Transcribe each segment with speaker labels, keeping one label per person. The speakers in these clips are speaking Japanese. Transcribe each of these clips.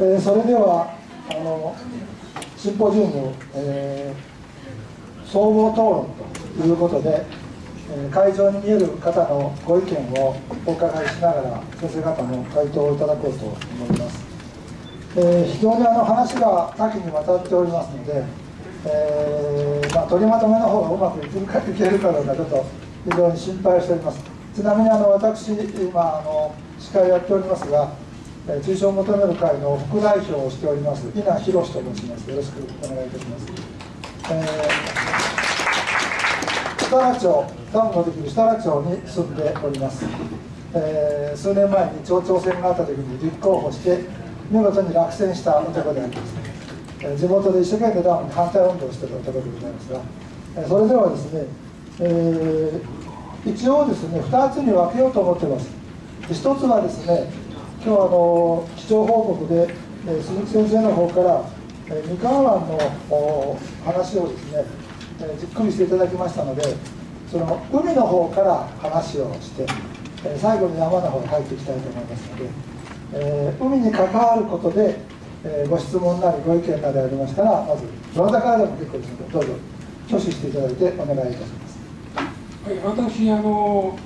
Speaker 1: えー、それではあのシンポジウム、えー、総合討論ということで、えー、会場に見える方のご意見をお伺いしながら先生方の回答をいただこうと思います、えー、非常にあの話が多岐にわたっておりますので、えーまあ、取りまとめの方がうまくいけるかどうかちょっと非常に心配しております。ちなみにあの私今あの司会やっておりますが中小を求める会の副代表をしております稲博と申します。よろしくお願いいたします、えー、設楽町ダムのできる設楽町に住んでおります、えー、数年前に町長選があった時に立候補して見事に落選した男であります、えー、地元で一生懸命ダムに反対運動をしている男でございますが、えそれではですね、え一応ですね2つに分けようと思ってます。1つはですね今日あの基調報告で、え、鈴木先生の方から、えー、三河湾の話をですね、え、じっくりしていただきましたのでその海の方から話をして、え、最後に山の方に入っていきたいと思いますので、えー、海に関わることで、えー、ご質問なりご意見などありましたらまずどなたからでも結構ですのでどうぞ挙手していただいてお願いいたします。
Speaker 2: はい、私あの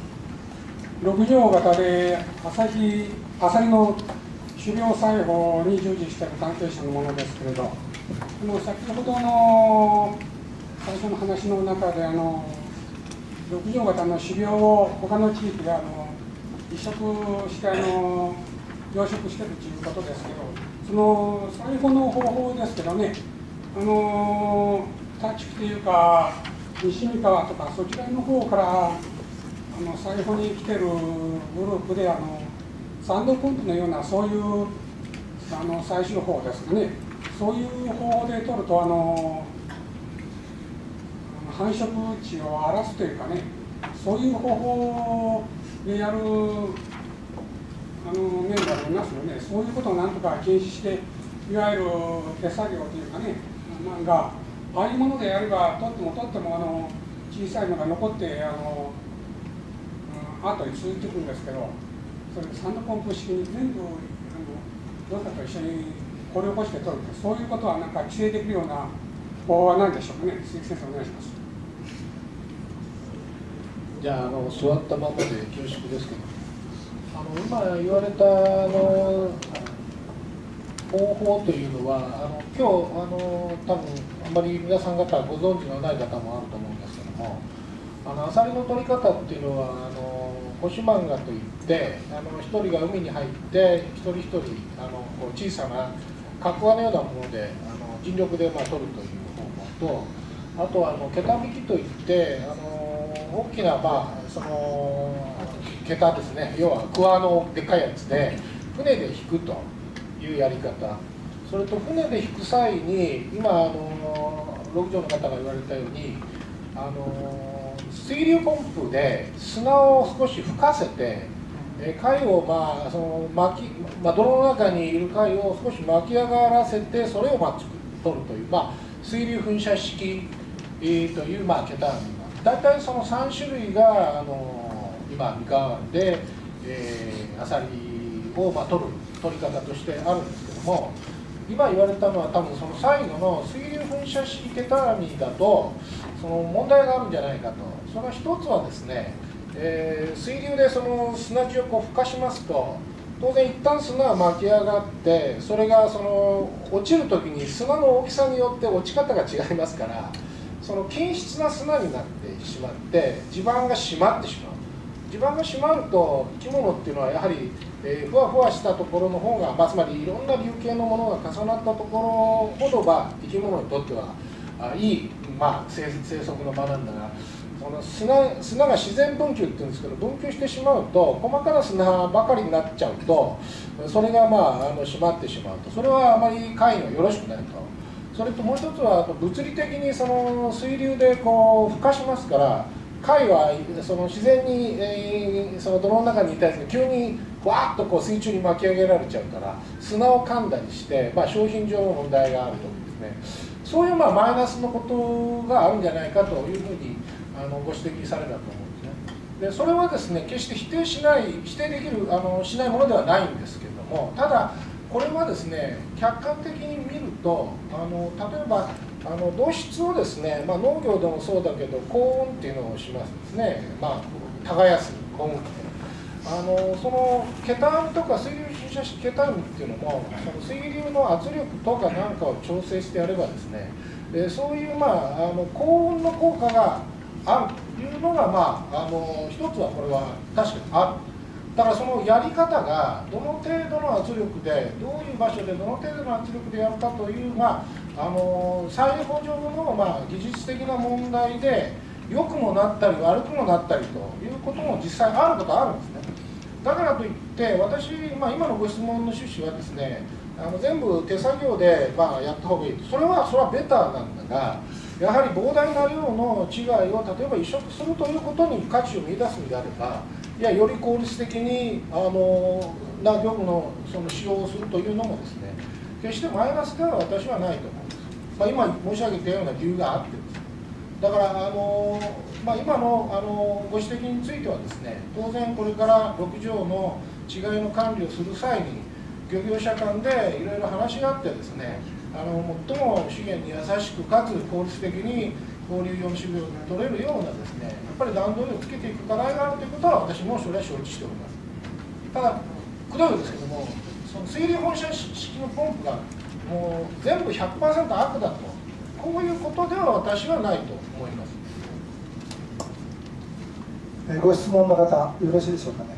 Speaker 2: 六条型で朝日アサリの狩猟裁縫に従事している関係者のものですけれども先ほどの最初の話の中であの六条型の狩猟を他の地域であの移植してあの養殖してるということですけどその最後の方法ですけどねあの立木というか西三河とかそちらの方からあの最後に来てるグループであのサンドポンプのようなそういうあの採集法ですかね。そういう方法で取るとあの繁殖地を荒らすというかねそういう方法でやるあの面がありますのでそういうことをなんとか禁止していわゆる手作業というかねなんかああいうものでやれば取っても取ってもあの小さいのが残ってあの、うん、後に続いていくんですけど。それサンドポンプ式に全部あのどうかと一緒に掘り起こして取るそういうことはなんか規制できるような法はないでしょうかね。鈴木先生お願いします。
Speaker 3: じゃああの座ったままで恐縮ですけどあの今言われたあの方法というのはあの今日あの多分あんまり皆さん方ご存知のない方もあると思うんですけどもあのアサリの取り方っていうのはあの星漫画といってあの1人が海に入って一人一人あの小さな角輪のようなものであの尽力でまあ取るという方法とあとはあの桁引きといってあの大きなまあその桁ですね。要はクワのでっかいやつで船で引くというやり方。それと船で引く際に今あの6畳の方が言われたようにあの水流ポンプで砂を少し吹かせて貝をまあその巻き、まあ、泥の中にいる貝を少し巻き上がらせてそれをまあ取るという、まあ、水流噴射式というまあ桁大体その3種類があの今三河湾で、えー、アサリをまあ取る取り方としてあるんですけども今言われたのは多分その最後の水流噴射式ケタ網だとその問題があるんじゃないかと。その一つはですね、えー、水流でその砂地をこう吹かしますと当然一旦砂は巻き上がってそれがその落ちる時に砂の大きさによって落ち方が違いますからその均質な砂になってしまって地盤が締まってしまう。地盤が締まると生き物っていうのはやはり、えー、ふわふわしたところの方が、まあ、つまりいろんな流形のものが重なったところほどが生き物にとってはあいい、まあ、生息の場なんだがその砂砂が自然分球っていうんですけど分球してしまうと細かな砂ばかりになっちゃうとそれがまああの締まってしまうと。それはあまり貝にはよろしくないと。それともう一つは物理的にその水流でこう孵化しますから貝はその自然に、えー、その泥の中にいたやつが急にわーっとこう水中に巻き上げられちゃうから砂を噛んだりして、まあ、商品上の問題があると思うんですね。そういうまあマイナスのことがあるんじゃないかというふうにあのご指摘されたと思うんですね。でそれはですね決して否定しない否定できるあのしないものではないんですけれどもただこれはですね客観的に見るとあの例えばあの土質をですね、まあ、農業でもそうだけど高温っていうのをしますですね、まあ、耕す高温あのそのケタンとか水流射式ケタンっていうのもその水流の圧力とかなんかを調整してやればですねでそういう、まあ、あの高温の効果があるというのが、まあ、あの一つはこれは確かにある。だからそのやり方がどの程度の圧力でどういう場所でどの程度の圧力でやるかという、まあ、あの裁縫上の、まあ、技術的な問題で良くもなったり悪くもなったりということも実際あることあるんですねだからといって私、まあ、今のご質問の趣旨はですねあの全部手作業で、まあ、やった方がいい。それはそれはベターなんだがやはり膨大な量の違いを例えば移植するということに価値を見出すんであればいやより効率的にあのな業務のその使用をするというのもですね決してマイナスでは私はないと思うんです、まあ、今申し上げたような理由があってですだからあの、まあ、今のあのご指摘についてはですね当然これから6条の違いの管理をする際に漁業者間でいろいろ話し合ってですねあの最も資源に優しくかつ効率的に交流用の種類を取れるようなですねやっぱり段取りをつけていく課題があるということは私もそれは承知しております。ただくどいですけどもその水流本社式のポンプがもう全部100%悪だとこういうことでは私はないと思います。
Speaker 1: えご質問の方よろしいでしょうかね。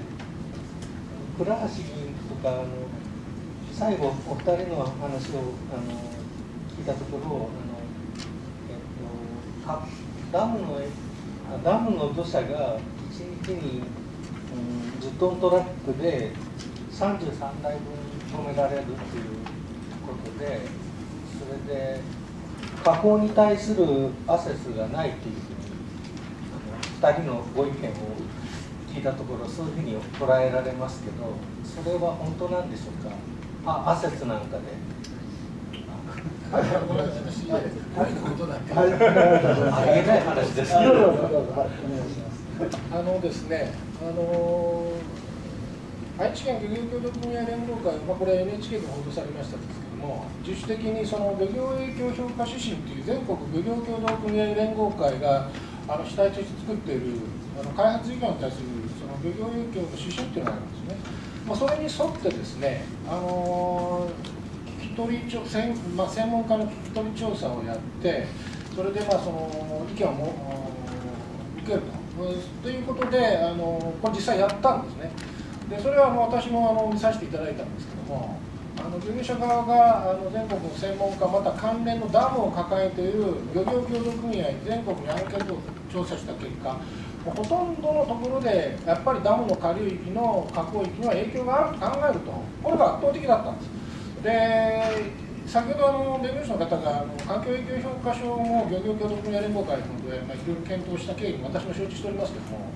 Speaker 4: 倉橋議員とかあの最後お二人の話をあの聞いたところあの、えっと、ダムのダムの土砂が1日に、うん、10トントラックで33台分止められるということでそれで加工に対するアセスがないというふうに2人のご意見を聞いたところそういうふうに捉えられますけどそれは本当なんでしょうか？あアセスなんかで？
Speaker 3: はい、
Speaker 4: ありえない話です。
Speaker 3: あのですね、あの愛知県漁業協同組合連合会、まあ、これ NHK で報道されましたですも、自主的にその漁業影響評価指針という全国漁業協同組合連合会があの主体として作っているあの開発事業に対するその漁業影響の指針というのがあるんですね。まあ、それに沿ってですね、あの聞き取り調専,、まあ、専門家の聞き取り調査をやって、それでまあその意見をも受けると。ということであの、これ実際やったんですね。でそれはあの私もあの見させていただいたんですけども、あの漁業者側があの全国の専門家、また関連のダムを抱えている漁業協同組合全国にアンケートを調査した結果、ほとんどのところでやっぱりダムの下流域の河口域には影響があると考えると、これが圧倒的だったんです。で先ほどあの弁護士の方があの環境影響評価書も漁業協同組合連合会ので、まあ、いろいろ検討した経緯も私も承知しておりますけども、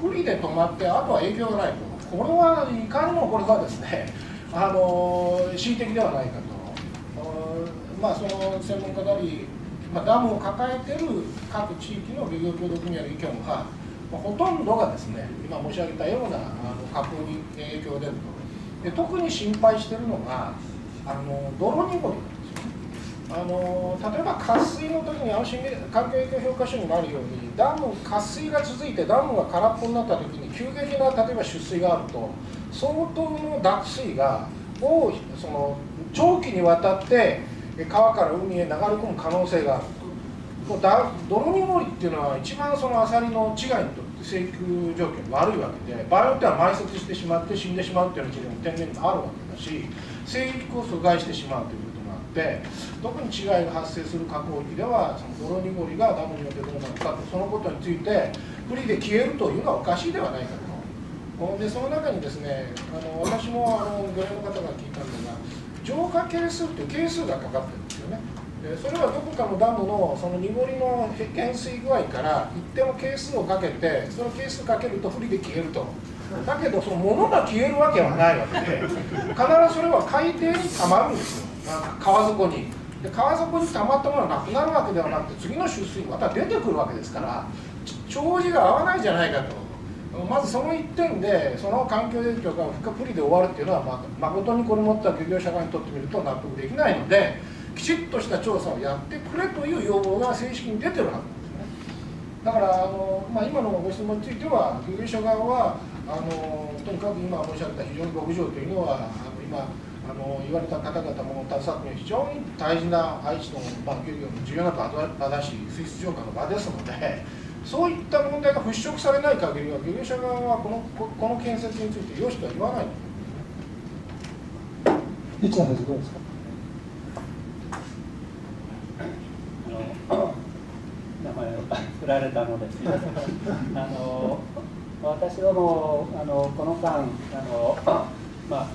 Speaker 3: 不利で止まって、あとは影響がないと。これはいかにもこれはですね、あの恣意的ではないかと、まあ、その専門家なり、まあ、ダムを抱えてる各地域の漁業協同組合の意見は、まあ、ほとんどがですね、今申し上げたようなあの加工に影響が出ると。で特に心配しているのが、あの泥濁りあの例えば渇水の時に安心環境影響評価書にもあるようにダム渇水が続いてダムが空っぽになった時に急激な例えば出水があると相当の濁水が多いその長期にわたって川から海へ流れ込む可能性があると。だ泥濁りっていうのは一番そのアサリの稚貝にとって生育状況が悪いわけで場合によっては埋設してしまって死んでしまうっていうような事例も天然にあるわけだし生育を阻害してしまうという。って特に違いが発生する河口域ではその泥濁りがダムによってどうなるかとそのことについて不利で消えるというのはおかしいではないかと。でその中にですねあの私もあの漁連の方が聞いたんですが浄化係数という係数がかかってるんですよね。でそれはどこかのダムのその濁りの減水具合から一定の係数をかけてその係数かけると不利で消えると。だけどその物が消えるわけはないわけで必ずそれは海底にたまるんですよ。川底に。で川底に溜まったものがなくなるわけではなくて次の出水また出てくるわけですから帳尻が合わないじゃないかと。まずその一点でその環境影響が不可不利で終わるっていうのは、ま誠にこれ持った漁業者側にとってみると納得できないのできちっとした調査をやってくれという要望が正式に出てるはずなんですね。だからあの、まあ、今のご質問については漁業者側はあのとにかく今申し上げた非常に極上というのはあの今あの言われた方々も携わって非常に大事な愛知の、まあ、漁業の重要な場だし水質浄化の場ですのでそういった問題が払拭されない限りは漁業者側はこのここの建設についてよしとは言わない。
Speaker 1: 一野先生どうです。か
Speaker 5: 名前を振られたのです。あの私どもあのこの間あの、まあ、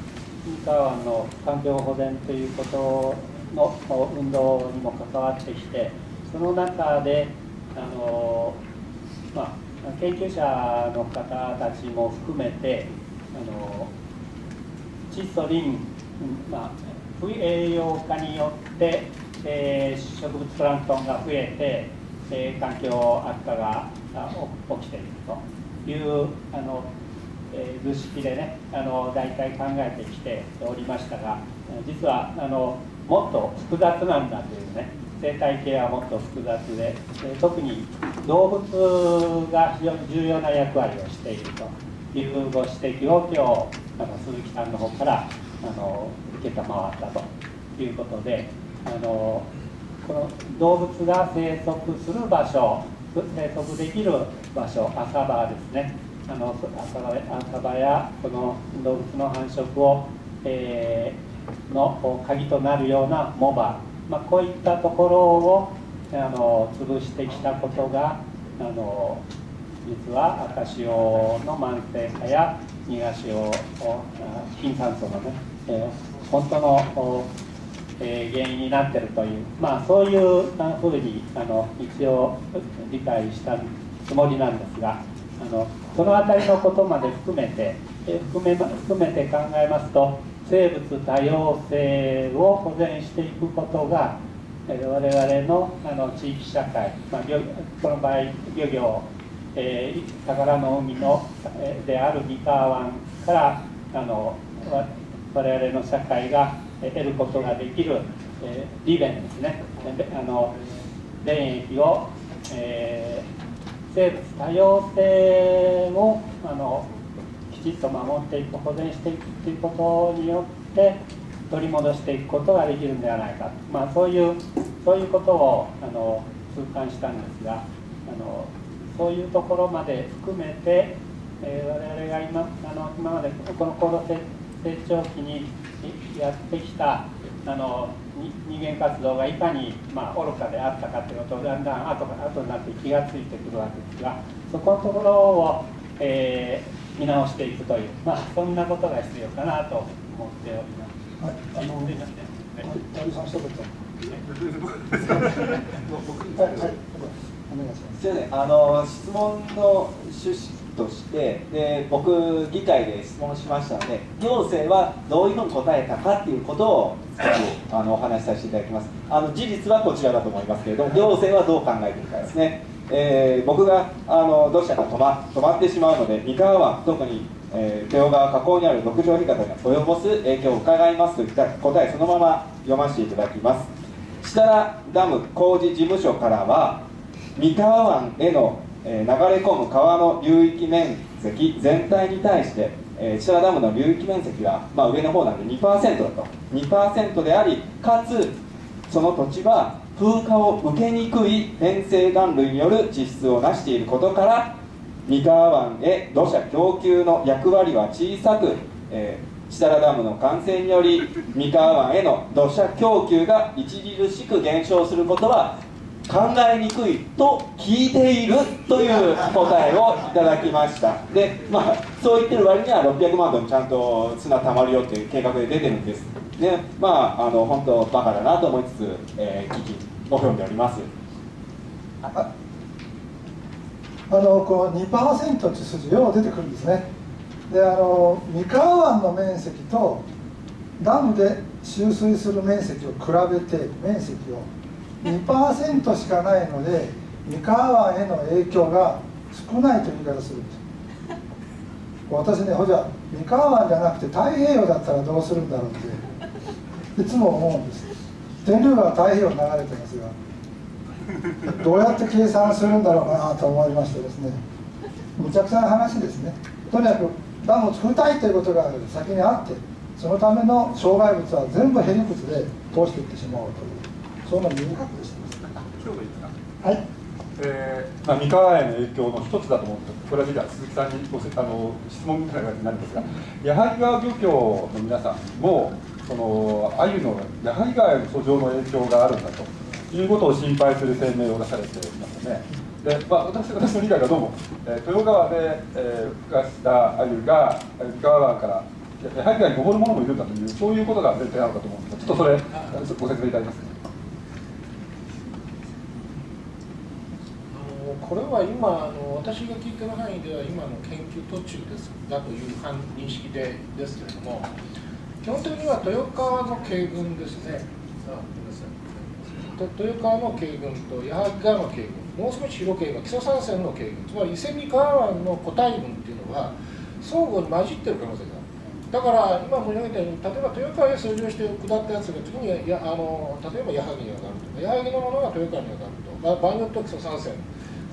Speaker 5: 三河湾の環境保全ということの運動にも関わってきてその中であの、まあ、研究者の方たちも含めてあの窒素リン、まあ、不栄養化によって、えー、植物プランクトンが増えて、えー、環境悪化が起きているというあのえ、図式でねあの大体考えてきておりましたが実はあのもっと複雑なんだというね生態系はもっと複雑で、特に動物が非常に重要な役割をしているというご指摘を今日あの鈴木さんの方からあの承ったということであのこの動物が生息する場所生息できる場所浅場ですね。あの浅場やこの動物の繁殖を、えー、の鍵となるようなモバ、まあ、こういったところをあの潰してきたことがあの実は赤潮の慢性化や苦潮貧酸素のね、えー、本当の、えー、原因になってるという、まあ、そういうふうにあの一応理解したつもりなんですがあのその辺りのことまで含めて含め含めて考えますと生物多様性を保全していくことが我々のあの地域社会、まあ、この場合漁業、えー、宝の海の、えである三河湾からあの我々の社会が得ることができる、えー、利便ですね。あの便益を、えー生物多様性をあのきちっと守っていく保全していくということによって取り戻していくことができるんではないか、まあ、そういうそういうことをあの痛感したんですがあのそういうところまで含めて、えー、我々が今あの今までこの高度成長期にやってきたあの人間活動がいかに、まあ、愚かであったかということをだんだん後後になって気がついてくるわけですがそこのところを、えー、見直していくという、まあ、そんなことが必要かなと思っております。はい、あの、はい、
Speaker 6: あの質問の趣旨としてで僕議会で質問しましたので行政はどういうふうに答えたかっていうことを あのお話しさせていただきます。あの事実はこちらだと思いますけれども行政はどう考えているかですね、えー、僕があの土砂が止ま止まってしまうので三河湾特に、えー、豊川河口にある六条干潟が及ぼす影響を伺いますといった答えそのまま読ませていただきます。設楽ダム工事事務所からは三河湾へのえ流れ込む川の流域面積全体に対して、えー、設楽ダムの流域面積は、まあ、上の方なんで2%だと。2%でありかつその土地は風化を受けにくい変成岩類による地質を成していることから三河湾へ土砂供給の役割は小さく、えー、設楽ダムの完成により三河湾への土砂供給が著しく減少することは考えにくいと聞いているという答えをいただきました。でまあそう言ってる割には600万トンちゃんと砂たまるよっていう計画で出てるんです。でまああの本当バカだなと思いつつ、えー、危機を読んでおります。あ
Speaker 1: のこの2%って数字よう出てくるんですね。であの三河湾の面積とダムで集水する面積を比べて面積を2%しかないので三河湾への影響が少ないという言い方するんです。私ねほじゃ三河湾じゃなくて太平洋だったらどうするんだろうっていつも思うんです。天竜川太平洋に流れてますがどうやって計算するんだろうなと思いましてですね。むちゃくちゃな話ですね。とにかくダムを作りたいということが先にあってそのための障害物は全部へりくつで通していってしまおうという。そんな見え隠れしてます
Speaker 7: 今日でいいか
Speaker 1: は
Speaker 7: な
Speaker 1: い
Speaker 7: えーまあ、三河への影響の一つだと思って、これはじゃあ鈴木さんにごせあの質問みたいな感じになるんですが、矢作川漁協の皆さんも、その鮎の矢作川への訴状の影響があるんだということを心配する声明を出されていますよね。でまあ、私私の理解がどうも、えー、豊川で、えー、孵化した鮎が三河湾から矢作川に登る者もいるんだという、そういうことが前提なのかと思うんですが、ちょっとそれ、ご説明いただけますか。
Speaker 3: これは今あの私が聞いてる範囲では今の研究途中です。だという認識でですけれども基本的には豊川の渓群ですね。あ豊川の渓群と矢作川の渓群もう少し広ければ木曽山線の渓群つまり伊勢三河湾の固体群っていうのは相互に混じってる可能性がある。だから今申し上げたように例えば豊川へ操縦して下ったやつが次にやあの例えば矢作に上がるとか矢作のものが豊川に上がると、まあ、場合によっては木曽山線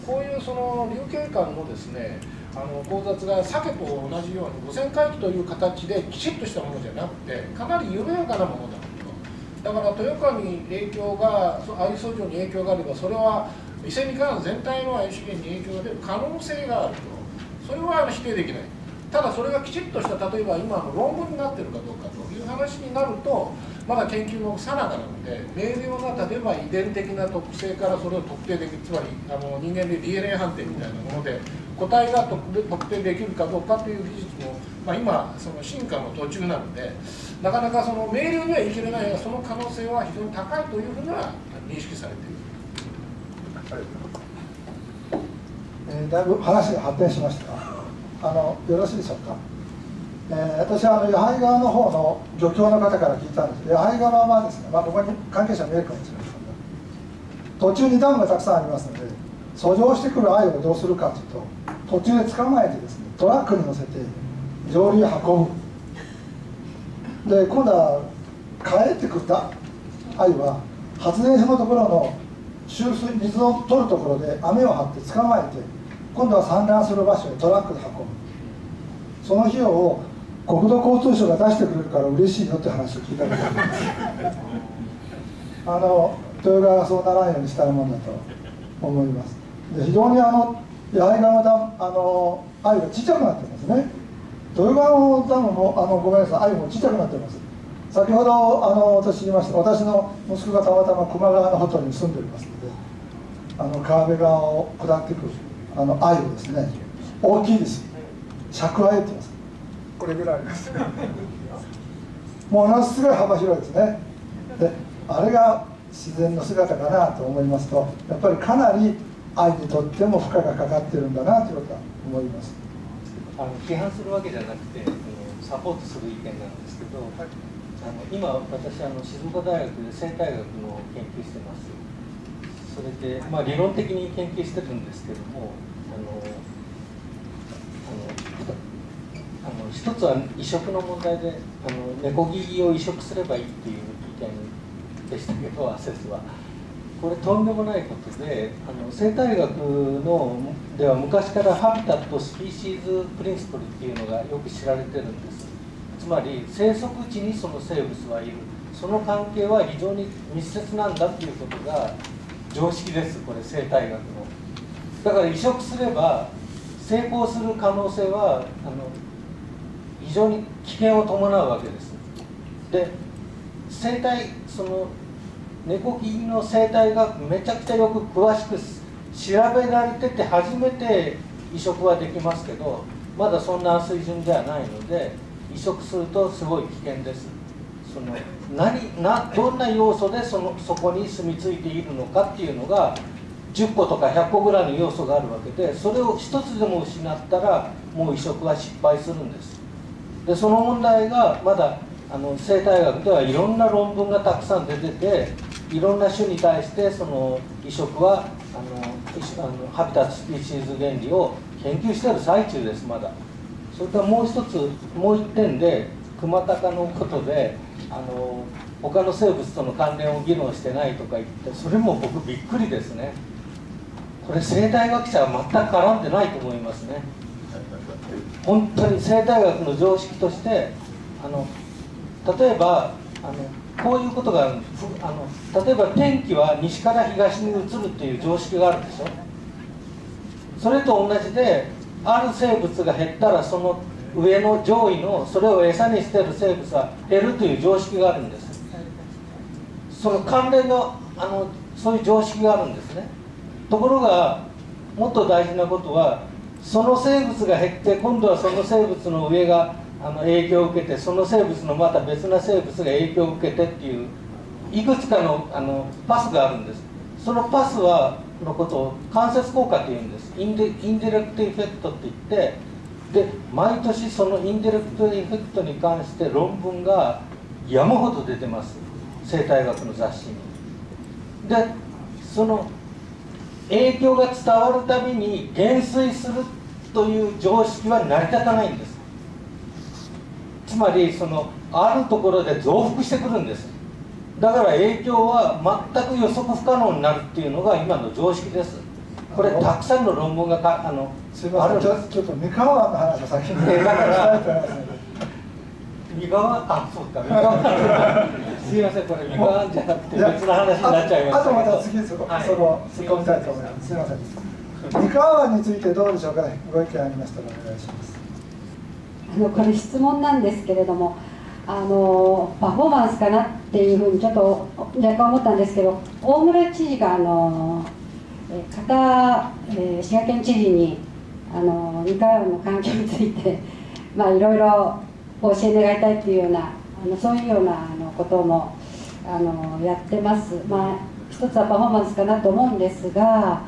Speaker 3: こういうその流形間のですねあの交雑が鮭と同じように五線回帰という形できちっとしたものじゃなくてかなり緩やかなものだと。だから豊川に影響がアイソーに影響があればそれは伊勢三河全体の愛資源に影響が出る可能性があると。それは否定できない。ただそれがきちっとした例えば今の論文になってるかどうかという話になるとまだ研究のさなかなので明瞭な例えば遺伝的な特性からそれを特定できるつまりあの人間で DNA 判定みたいなもので個体が特定できるかどうかという技術も、まあ、今その進化の途中なのでなかなかその明瞭にはい切れないがその可能性は非常に高いというふうには認識されている。
Speaker 1: えー、だいぶ話が発展しましたあのよろしいでしょうか？えー、私はあの八重川の方の漁協の方から聞いたんですけど八重川はですね、まあ、ここに関係者見えるかもしれません。が途中にダムがたくさんありますので遡上してくる鮎をどうするかというと途中で捕まえてですねトラックに乗せて上流へ運ぶ。で今度は帰ってくった鮎は発電所のところの集水水を取るところで網を張って捕まえて今度は産卵する場所へトラックで運ぶ。その費用を国土交通省が出してくれるから嬉しいよって話を聞いたことあります。あの豊川がそうならないようにしたいもんだと思います。で非常にあの八重川ダムあの鮎がちっちゃくなってますね。豊川のダムもあのごめんなさい鮎もちっちゃくなってます。先ほどあの私言いました私の息子がたまたま球磨川のほとりに住んでおりますのであの川辺川を下ってくるあの鮎ですね大きいです。尺鮎って言います。これぐらいあります。ものすごい幅広いですね。であれが自然の姿かなと思いますとやっぱりかなり愛にとっても負荷がかかってるんだなということは思います。
Speaker 4: あの批判するわけじゃなくてサポートする意見なんですけど、はい、あの今私あの静岡大学で生態学の研究してます。それで、まあ、理論的に研究してるんですけどもあのあのあの一つは移植の問題であの猫木を移植すればいいっていう意見でしたけどアセスは。これとんでもないことであの生態学のでは昔からハビタット・スピーシーズ・プリンシプルっていうのがよく知られてるんです。つまり生息地にその生物はいるその関係は非常に密接なんだっていうことが常識です。これ生態学の。だから移植すれば成功する可能性はあの非常に危険を伴うわけです。で生態その猫キの生態がめちゃくちゃよく詳しく調べられてて初めて移植はできますけどまだそんな水準ではないので移植するとすごい危険です。その何などんな要素でそのそこに住み着いているのかっていうのが10個とか100個ぐらいの要素があるわけでそれを1つでも失ったらもう移植は失敗するんです。でその問題がまだあの生態学ではいろんな論文がたくさん出てていろんな種に対してその移植はあのあのハビタスピーシーズ原理を研究している最中ですまだ。それからもう一つもう一点で熊高のことであの他の生物との関連を議論してないとか言ってそれも僕びっくりですね。これ生態学者は全く絡んでないと思いますね。本当に生態学の常識としてあの例えばあのこういうことがあの例えば天気は西から東に移るっていう常識があるでしょそれと同じである生物が減ったらその上の上位のそれを餌にしてる生物は減るという常識があるんです。その関連のあのそういう常識があるんですね。ところがもっと大事なことはその生物が減って今度はその生物の上があの影響を受けてその生物のまた別な生物が影響を受けてっていういくつかのあのパスがあるんです。そのパスはのことを間接効果っていうんです。インデ indirect effect って言ってで毎年その indirect effect に関して論文が山ほど出てます。生態学の雑誌に。でその影響が伝わるたびに減衰するという常識は成り立たないんです。つまりそのあるところで増幅してくるんです。だから影響は全く予測不可能になるっていうのが今の常識です。これたくさんの論文がかあの
Speaker 1: すみませんちょちょっと三河湾の話を先に
Speaker 4: えだから三河？あそうか。三河。すいませんこれ三河じゃなくて別の話になっちゃいました
Speaker 1: あとまた次そこ、
Speaker 4: はい。
Speaker 1: そこ突っ込みたいと思います。すみません三河湾についてどうでしょうかね。ご意見ありましたらお願いします。
Speaker 8: あのこれ質問なんですけれどもあのパフォーマンスかなっていうふうにちょっと若干思ったんですけど大村知事があの片、えー滋賀県知事にあの三河湾の環境について まあいろいろ教え願いたいっていうようなあのそういうようなあのこともあのやってます。まあ一つはパフォーマンスかなと思うんですが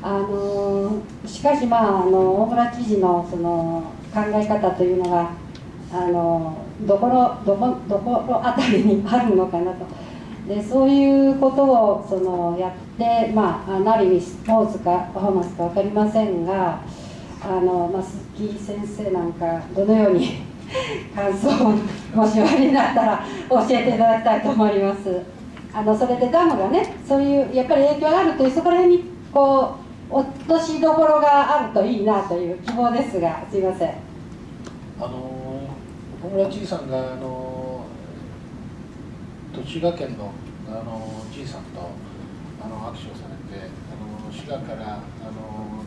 Speaker 8: あのしかしまああの大村知事のその考え方というのがあのどころどこどころあたりにあるのかなとでそういうことをそのやって、まあ、ある意味スポーツかパフォーマンスか分かりませんがあの、まあ、鈴木先生なんかどのように 感想をもしおありになったら教えていただきたいと思います。あのそれでダムがねそういうやっぱり影響があるというそこら辺にこう落としどころがあるといいなという希望ですがすいません。
Speaker 3: あの小村知事さんがあの滋賀県のあのじいさんとあの握手をされてあの滋賀からあの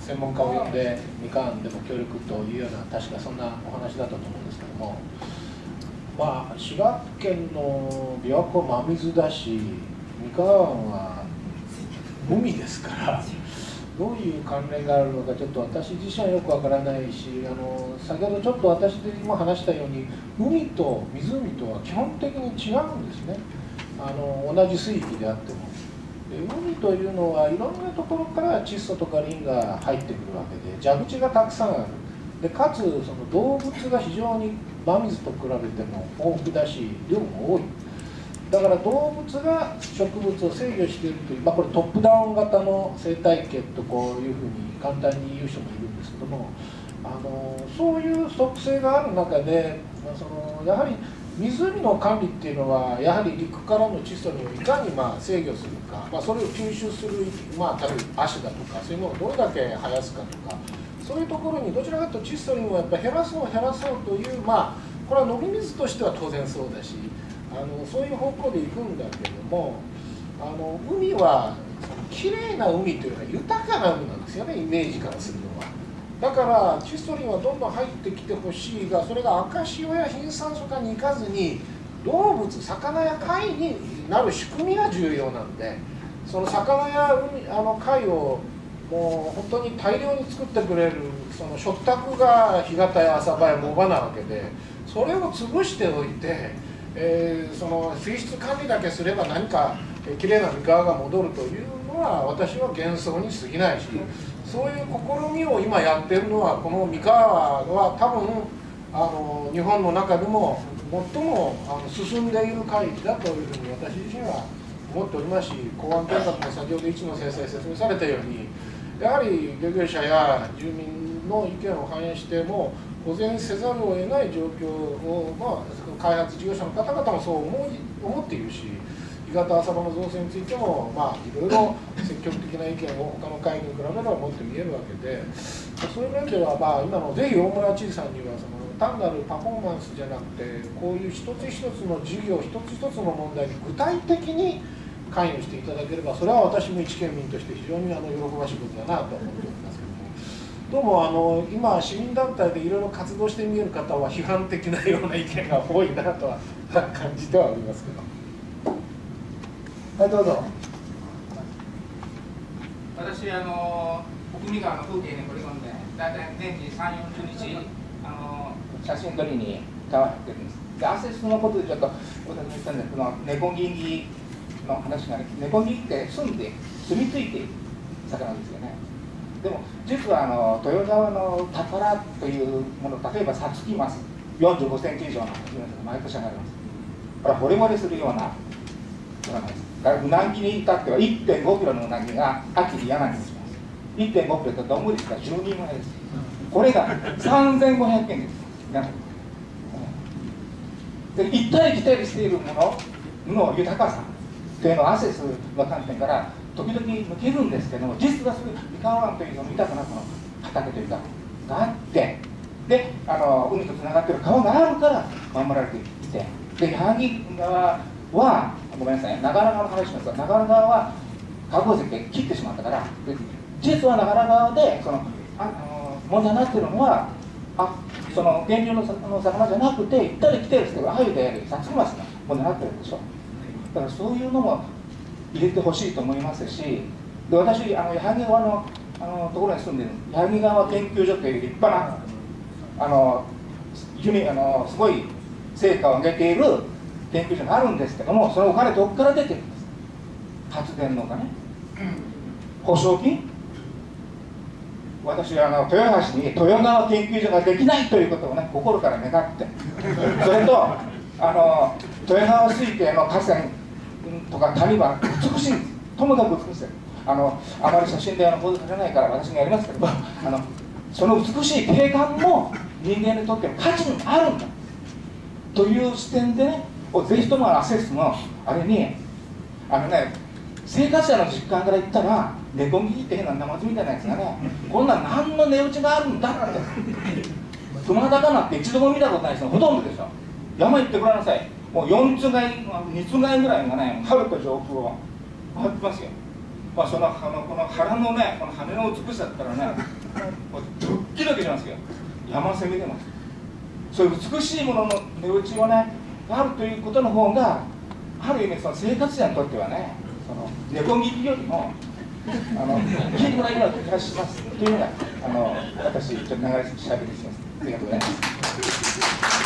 Speaker 3: 専門家を呼んでみかんでも協力というような確かそんなお話だったと思うんですけどもまあ滋賀県の琵琶湖真水だし三河湾は海ですから。どういう関連があるのかちょっと私自身はよくわからないしあの先ほどちょっと私で今話したように海と湖とは基本的に違うんですね。あの同じ水域であっても。で海というのはいろんなところから窒素とかリンが入ってくるわけで蛇口がたくさんある。でかつその動物が非常に真水と比べても豊富だし量も多い。だから動物が植物を制御しているという、まあ、これトップダウン型の生態系とこういうふうに簡単に言う人もいるんですけどもあのそういう特性がある中で、まあ、そのやはり湖の管理っていうのはやはり陸からの窒素をいかにまあ制御するか、まあ、それを吸収する、まあ、例えば足だとかそういうものをどれだけ生やすかとかそういうところにどちらかというと窒素にもやっぱ減らそう減らそうというまあこれは飲み水としては当然そうだしあのそういう方向で行くんだけどもあの海は綺麗な海というのは豊かな海なんですよねイメージからするのは。だからチストリンはどんどん入ってきてほしいがそれが赤潮や貧酸素化に行かずに動物魚や貝になる仕組みが重要なんでその魚や海あの貝をもう本当に大量に作ってくれるその食卓が干潟や浅場や藻場なわけでそれを潰しておいてえー、その水質管理だけすれば何か、えー、きれいな三河が戻るというのは私は幻想に過ぎないしそういう試みを今やってるのはこの三河は多分あの日本の中でも最もあの進んでいる海域だというふうに私自身は思っておりますし公安計画も先ほど一野先生説明されたようにやはり漁業者や住民の意見を反映しても保全せざるを得ない状況を、まあ、開発事業者の方々もそう思い思っているし伊方浅場の造成についても、まあ、いろいろ積極的な意見を他の会議に比べれば持って見えるわけでそういう面では、まあ、今のぜひ大村知事さんにはその単なるパフォーマンスじゃなくてこういう一つ一つの事業一つ一つの問題に具体的に関与していただければそれは私も一県民として非常にあの喜ばしいことだなと思っております。どうもあの今市民団体でいろいろ活動して見える方は批判的なような意見が多いなとは感じてはおりますけど。
Speaker 1: はいどうぞ。
Speaker 9: 私あの奥見川の風景に取り込んで大体年に3 4 0日あの写真撮りに川入ってるんです。でアセスのことでちょっとお尋ねしたんですけど猫銀ギの話がね猫銀ギって住んで住み着いている魚ですよね。でも実はあの豊川の宝というもの例えばサツキマス45センチ以上の毎年上がります。これは惚れ惚れするような魚です。だからうなぎに至っては1 5キロのうなぎが秋に柳にします。1 5キロとどんぐりですから10人前です。これが3500円です。で行ったり来たりしているものの豊かさというのはアセスの観点から時々抜けるんですけども実はそういう三河湾というその豊かなこの畑というかがあってであの海とつながっている川があるから守られていてで矢作川はごめんなさい長良川の話しますが長良川は河口石で切ってしまったから実は長良川でそのあの問題になっているのはあその原料のの魚じゃなくて行ったり来たりしてるアユでありサツマスが問題になってるんでしょ。だからそういうのも入れてほしいと思いますしで私あの矢作川のあのところに住んでる矢作川研究所という立派なあのあのすごい成果を上げている研究所があるんですけどもそのお金どこから出てるんです？か発電のお金。保証金。私あの豊橋に豊川研究所ができないということをね心から願って。それとあの豊川水系の河川とか谷は美しい。ともかく美しい。あのあまり写真であの報道されないから私がやりますけどあのその美しい景観も人間にとっての価値があるんだ。という視点でねぜひともアセスのあれにあのね生活者の実感から言ったら猫耳って変な生津みたいなやつがねこんなん何の値打ちがあるんだって。熊高なんて一度も見たことない人ほとんどでしょ。山行ってごらんなさい。もう4つ買い2つ買いぐらいがねはるか上空を回ってますよ。まあそのあのこの腹のねこの羽の美しさだったらねドッキドキしますよ。山攻めてます。そういう美しいものの値打ちをねあるということの方がある意味その生活者にとってはねその猫切りよりもあの聞いてもらえるような気がします。というのがあの私ちょっと長いしゃべりします。ありがとうございます。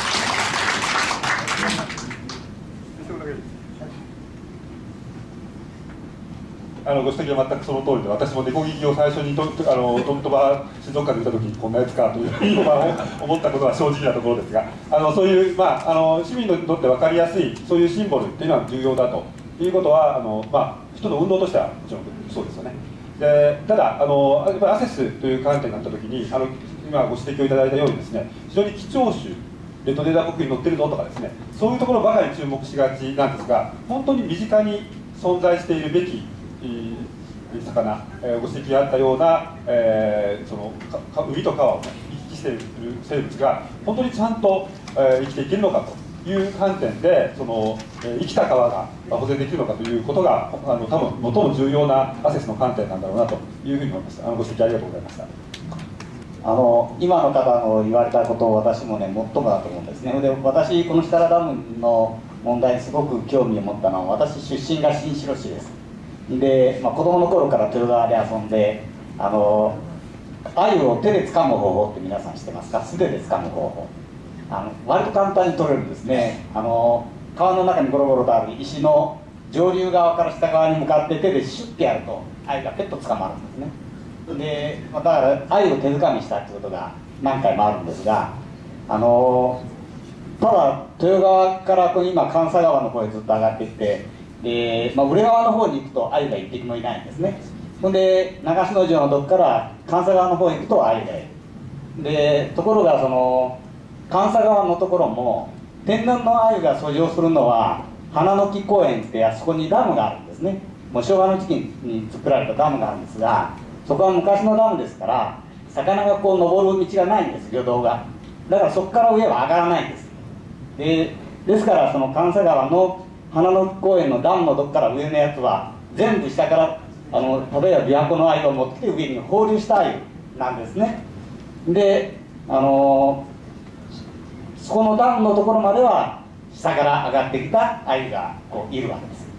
Speaker 7: あのご指摘は全くその通りで私も猫聞きを最初にとあのトントバ静岡で見た時にこんなやつかというふうに思ったことは正直なところですがあのそういう、まあ、あの市民にとって分かりやすいそういうシンボルっていうのは重要だということはあの、まあ、人の運動としてはもちろんそうですよね。でただあのやっぱりアセスという観点になった時にあの今ご指摘をいただいたようにですね非常に貴重種レッドデータブックに載ってるぞとかですねそういうところばかり注目しがちなんですが本当に身近に存在しているべき魚、えー、ご指摘があったような、えー、そのか海と川を、ね、行き来している生物が本当にちゃんと、えー、生きていけるのかという観点でその、えー、生きた川が保全できるのかということがあの多分最も重要なアセスの観点なんだろうなというふうに思います。あのご指摘ありがとうございました。
Speaker 10: あの今の方の言われたことを私もね最もだと思うんですね。で私この設楽ダムの問題にすごく興味を持ったのは私出身が新城市です。で、まあ、子供の頃から豊川で遊んであの鮎を手で掴む方法って皆さん知ってますか？素手で掴む方法。あの割と簡単に取れるんですね。あの川の中にゴロゴロとある石の上流側から下側に向かって手でシュッてやると鮎がペッと捕まるんですね。で、まあ、だから鮎を手掴みしたってことが何回もあるんですがあのただ豊川から今関西川の方へずっと上がっていってで、まあ、裏側の方に行くと鮎が一匹もいないんですね。ほんで長篠城のどこから関西側の方へ行くと鮎がいる。でところがその関西側のところも天然の鮎が遡上するのは花の木公園ってあそこにダムがあるんですね。もう昭和の時期に作られたダムがあるんですがそこは昔のダムですから魚がこう登る道がないんです魚道が。だからそこから上は上がらないんです。でですからその関西川の花の公園のダムのとこから上のやつは全部下からあの例えば琵琶湖の鮎を持ってきて上に放流した鮎なんですね。であのそこのダムのところまでは下から上がってきた鮎がこういるわけです。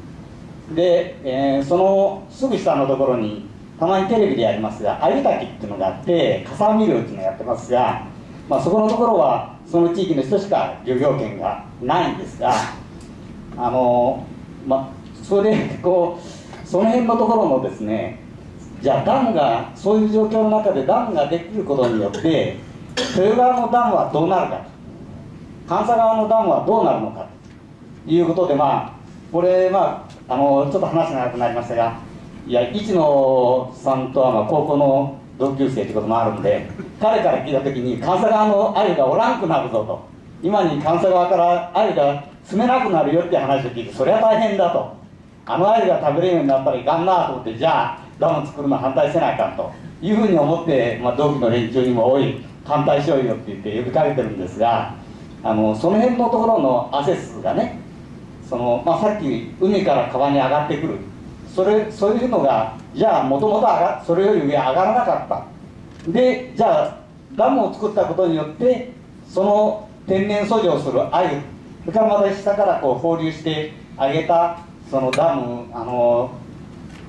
Speaker 10: で、えーそのすぐ下のところにたまにテレビでやりますが鮎滝っていうのがあって笠網漁っていうのをやってますが、まあ、そこのところはその地域の人しか漁業権がないんですがあのまそれでこうその辺のところのですねじゃあダムがそういう状況の中でダムができることによって豊川のダムはどうなるか関西側のダムはどうなるのかということでまあこれまああのちょっと話が長くなりましたがいや市野さんとはま高校の同級生ということもあるんで彼から聞いた時に関西側の鮎がおらんくなるぞと。今に関西側から鮎が住めなくなるよって話を聞いてそれは大変だと。あの鮎が食べれるようになったらいかんなと思ってじゃあダム作るの反対せないかんと。いうふうに思って、まあ、同期の連中にも多い反対しようよって言って呼びかけてるんですがあのその辺のところのアセスがねその、まあ、さっき海から川に上がってくる。それそういうのがじゃあもともとそれより上上がらなかった。でじゃあダムを作ったことによってその天然遡上する鮎それからまた下からこう放流してあげたそのダムあの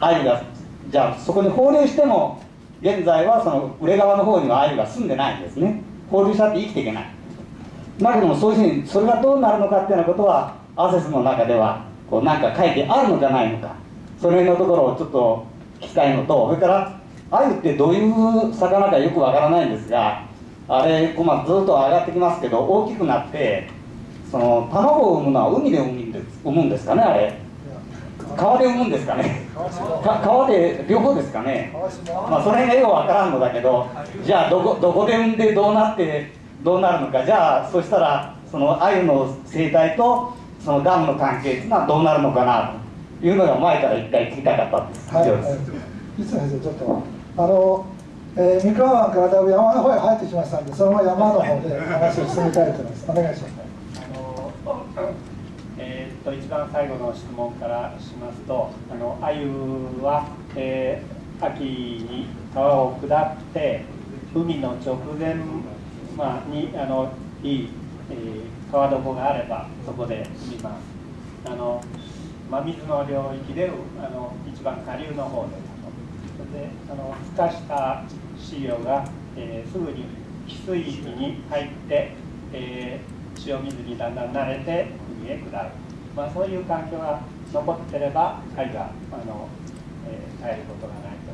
Speaker 10: 鮎がじゃあそこに放流しても現在はその上側の方には鮎が住んでないんですね。放流したって生きていけない。だけどもそういうふうにそれがどうなるのかっていうようなことはアセスの中ではこうなんか書いてあるのじゃないのか。その辺のところをちょっと聞きたいのとそれから鮎ってどういう魚かよくわからないんですがあれまあずっと上がってきますけど大きくなってその卵を産むのは海で産むんです産むんですかねあれ。川で産むんですかね。か川で両方ですかね。まあそれがよくわからんのだけどじゃあどこどこで産んでどうなってどうなるのか。じゃあそしたらその鮎の生態とそのダムの関係っていうのはどうなるのかなというのが前から一回聞きたかったんです、
Speaker 1: はい、
Speaker 10: 以上です
Speaker 1: い先生ちょっとあの、えー、三河湾からだいぶ山の方へ入ってきましたんでそのまま山の方で話を進めたいと思います。お願いします
Speaker 5: えーっと一番最後の質問からしますとあの鮎は、えー秋に川を下って海の直前、まあ、にあのいい、えー川床があればそこで見ます。あの真水の領域であの一番下流の方でそれであの孵化した飼料が、えーすぐに汽水域に入って、えー塩水にだんだん慣れて海へ下る、まあ、そういう環境が残ってれば貝があの、えー絶えることがないと。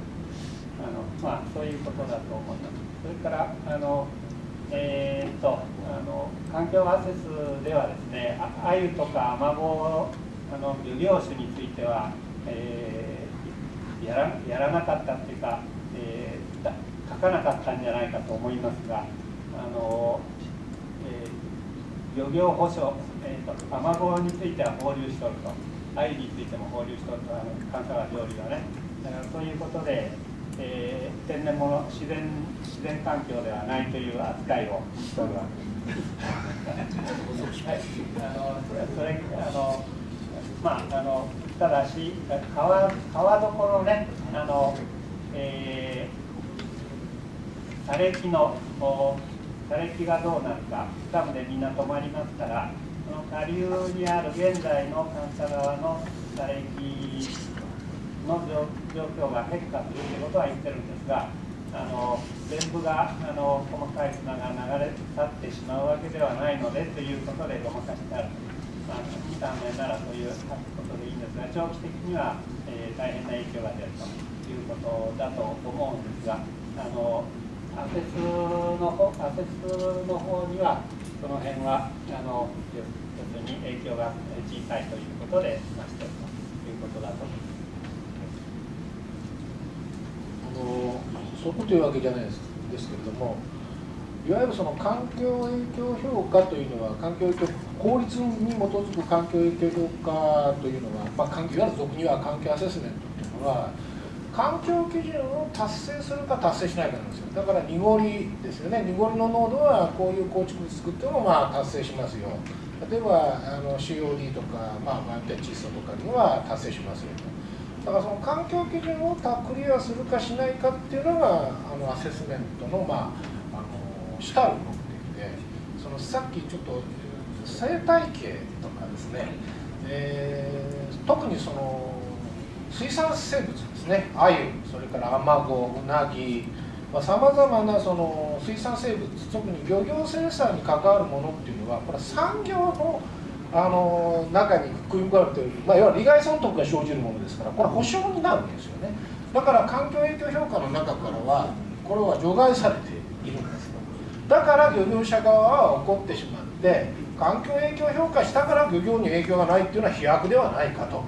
Speaker 5: あの、まあ、そういうことだと思います。それからあのえーっとあの環境アセスではですねあ鮎とかアマゴあの漁業種については、えーやらやらなかったっていうか、えー書かなかったんじゃないかと思いますがあの、漁業保障、えー、とアマゴについては放流しとると。鮎についても放流しとるとあの関西は料理はね。だからそういうことで、えー天然物自然自然環境ではないという扱いをしとるわけ。です。はい、あのそれそれあのまああのただし川川床のねあの、えー、砂礫のお砂礫がどうなるかダムでみんな止まりますからその下流にある現在の関西川の砂礫の状況が変化するということは言ってるんですがあの全部があの細かい砂が流れ去ってしまうわけではないのでということでごまかしてある。まあ、23年ならそういうことでいいんですが長期的には、えー大変な影響が出るということだと思うんですがあのアセスの方アセスの方にはその辺はあの要するに影響が小さいということでましているということだと思います。
Speaker 3: あのそこというわけじゃないですですけれどもいわゆるその環境影響評価というのは環境影響法律に基づく環境影響評価というのは、まあ、いわゆる俗には環境アセスメントというのは環境基準を達成するか達成しないかなんですよ。だから濁りですよね。濁りの濃度はこういう構築物作ってもまあ達成しますよ。例えばあの COD とか、まあ、マンテ窒素とかには達成しますよ。だからその環境基準をクリアするかしないかっていうのがあのアセスメントのまああの主たる目的でそのさっきちょっと生態系とかですね、えー、特にその水産生物ですね。鮎それからアマゴウナギさまざ、まなその水産生物特に漁業生産に関わるものっていうのはこれは産業のあの中に含み込まれている、まあ、いわゆる利害損得が生じるものですからこれは保証になるんですよね。だから環境影響評価の中からはこれは除外されているんですだから漁業者側は怒ってしまって環境影響評価したから漁業に影響がないっていうのは飛躍ではないかと。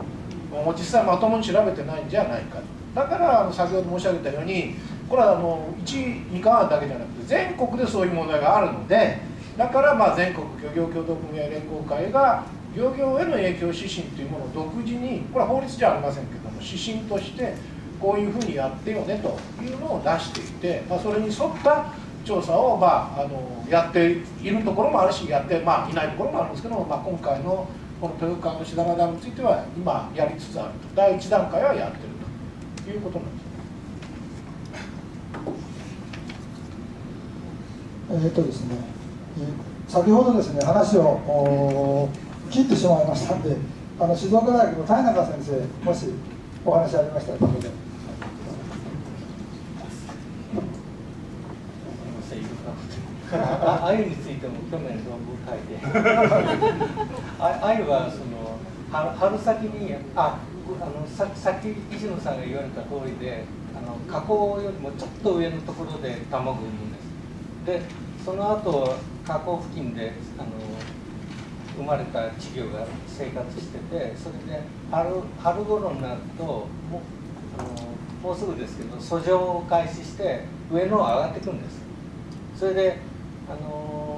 Speaker 3: もう実際まともに調べてないんじゃないか。だからあの先ほど申し上げたようにこれはあの1、2巻だけじゃなくて全国でそういう問題があるのでだからまあ全国漁業協同組合連合会が漁業への影響指針というものを独自にこれは法律じゃありませんけども指針としてこういうふうにやってよねというのを出していて、まあ、それに沿った調査を、まあ、あのやっているところもあるしやって、まあ、いないところもあるんですけども、まあ、今回のこの豊川の志田ダムについては今やりつつあると第1段階はやってるということなんです。
Speaker 1: えー、っとですね、先ほどですね話を切ってしまいましたんであの静岡大学の田中先生もしお話ありましたらここで。
Speaker 4: あゆについても去年論文書いて。あゆはその春先にああのささっき石野さんが言われた通りであの河口よりもちょっと上のところで卵を産むんです。でその後河口付近であの生まれた稚魚が生活しててそれで春春頃になるともあのもうすぐですけど遡上を開始して上の上がってくるんです。それであの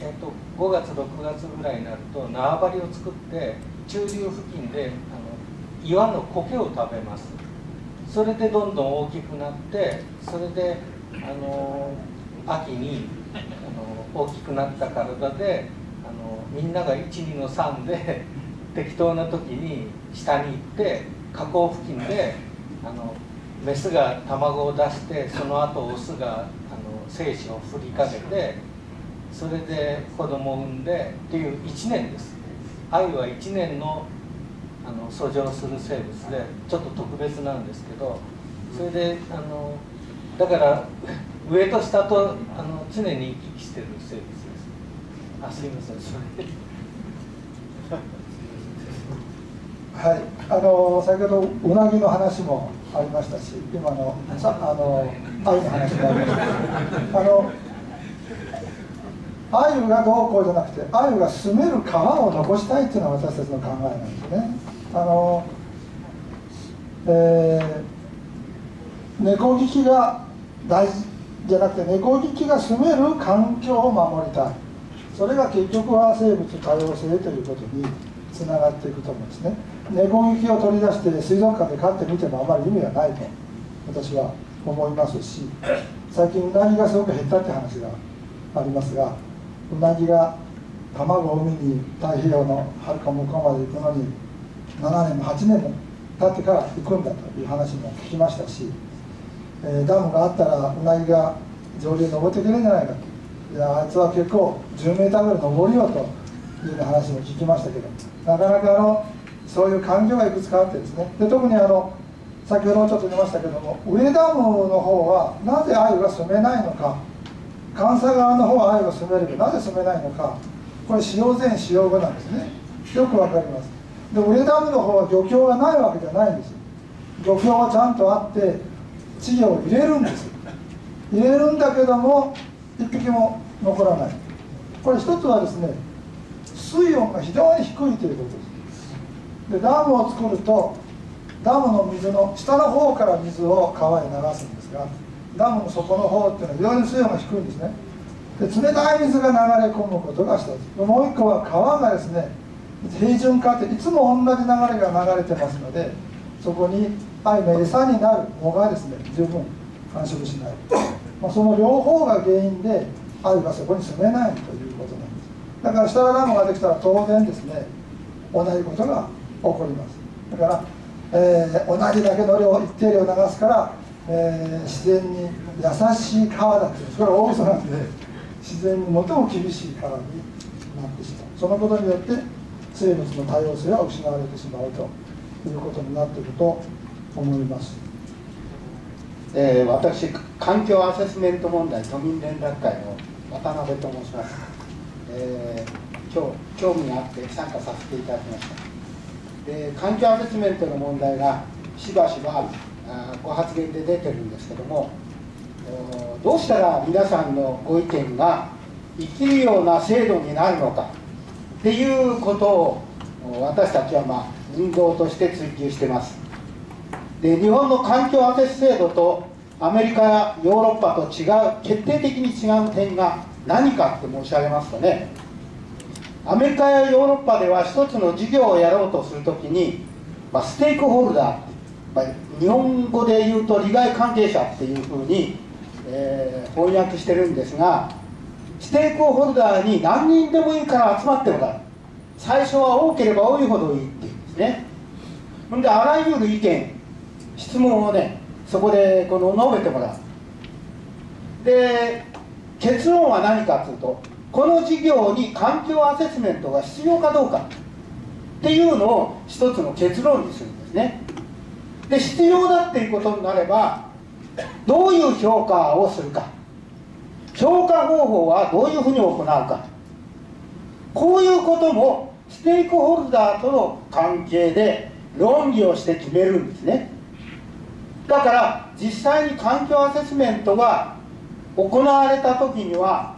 Speaker 4: えーと、5月6月ぐらいになると縄張りを作って中流付近であの岩の苔を食べます。それでどんどん大きくなってそれであの秋にあの大きくなった体であのみんなが12の3で 適当な時に下に行って河口付近であのメスが卵を出してその後オスがあの精子を振りかけてそれで子供を産んでっていう1年です。愛は1年のあの遡上する生物でちょっと特別なんですけどそれであのだから上と下とあの常に行き来してる生物です。あすいません。それ
Speaker 1: はい。あの先ほどうなぎの話もありましたし今のさあの愛の話もありました。あの鮎がどうこうじゃなくて鮎が住める川を残したいっていうのが私たちの考えなんですね。あのえー、猫聞きが大事じゃなくて猫聞きが住める環境を守りたい。それが結局は生物多様性ということにつながっていくと思うんですね。猫聞きを取り出して水族館で飼ってみてもあまり意味がないと私は思いますし最近うなぎがすごく減ったって話がありますがうなぎが卵を産みに太平洋のはるか向こうまで行くのに7年も8年も経ってから行くんだという話も聞きましたし、えー、ダムがあったらうなぎが上流に登っていけるんじゃないかと。いやあいつは結構10メーターぐらい登りよというう話も聞きましたけどなかなかあのそういう環境がいくつかあってですね。で特にあの先ほどちょっと言いましたけども上ダムの方はなぜ鮎が住めないのか関西側の方は鮎が住めるけどなぜ住めないのかこれ使用前使用後なんですね。よくわかります。で上ダムの方は漁協がないわけじゃないんです漁協はちゃんとあって稚魚を入れるんです。入れるんだけども一匹も残らない。これ一つはですね水温が非常に低いということです。でダムを作るとダムの水の下の方から水を川へ流すんですがダムの底の方っていうのは非常に水温が低いんですね。で冷たい水が流れ込むことが一つ。もう一個は川がですね平準化っていつも同じ流れが流れてますのでそこに鮎の餌になる藻がですね十分繁殖しない、まあ、その両方が原因で鮎がそこに住めないということなんです。だから設楽ダムができたら当然ですね同じことが起こります。だから、えー、同じだけの量一定量流すから、えー、自然に優しい川だってそれは大嘘なんで自然に最も厳しい川になってしまう。そのことによって生物の多様性は失われてしまうということになっていると思います、
Speaker 11: えー、私環境アセスメント問題都民連絡会の渡辺と申します、えー、今日興味があって参加させていただきました。で環境アセスメントの問題がしばしばあご発言で出てるんですけどもどうしたら皆さんのご意見が生きるような制度になるのかっていうことを私たちはまあ運動として追求してます。で日本の環境アセス制度とアメリカやヨーロッパと違う決定的に違う点が何かって申し上げますとねアメリカやヨーロッパでは一つの事業をやろうとするときに、まあ、ステークホルダー、日本語で言うと利害関係者っていうふうに、えー、翻訳してるんですがステークホルダーに何人でもいいから集まってもらう。最初は多ければ多いほどいいっていうんですね。ほんであらゆる意見質問をねそこでこの述べてもらう。で結論は何かというとこの事業に環境アセスメントが必要かどうかっていうのを一つの結論にするんですね。で必要だっていうことになればどういう評価をするか。評価方法はどういうふうに行うか。こういうこともステークホルダーとの関係で論議をして決めるんですね。だから実際に環境アセスメントが行われた時には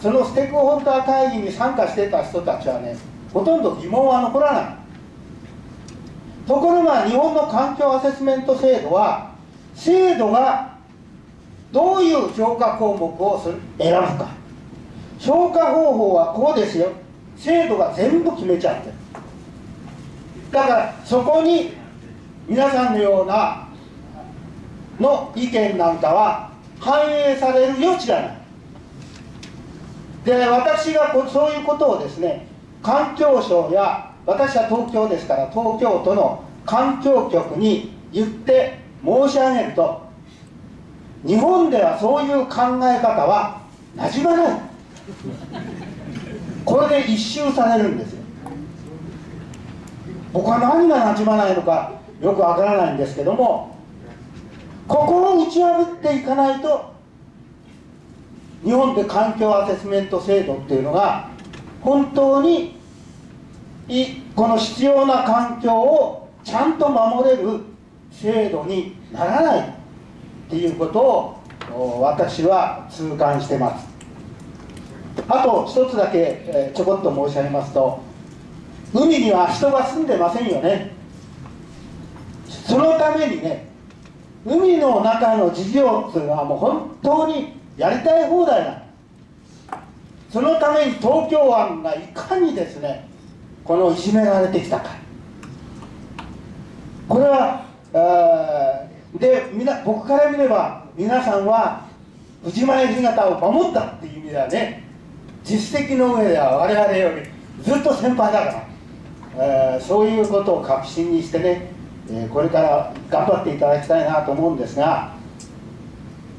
Speaker 11: そのステークホルダー会議に参加してた人たちはねほとんど疑問は残らない。ところが日本の環境アセスメント制度は制度がどういう評価項目を選ぶか。評価方法はこうですよ。制度が全部決めちゃってる。だからそこに皆さんのようなの意見なんかは反映される余地がない。で私がそういうことをですね環境省や私は東京ですから東京都の環境局に言って申し上げると日本ではそういう考え方はなじまない。これで一周されるんですよ。僕は何がなじまないのかよくわからないんですけどもここを打ち破っていかないと日本で環境アセスメント制度っていうのが本当にこの必要な環境をちゃんと守れる制度にならないっていうことを私は痛感してます。あと一つだけ、ちょこっと申し上げますと海には人が住んでませんよね。そのためにね海の中の事業っていうのはもう本当にやりたい放題なそのために東京湾がいかにですねこのいじめられてきたかこれはで僕から見れば皆さんは藤前干潟を守ったっていう意味ではね。実績の上では我々よりずっと先輩だから、えー、そういうことを確信にしてね、えー、これから頑張っていただきたいなと思うんですが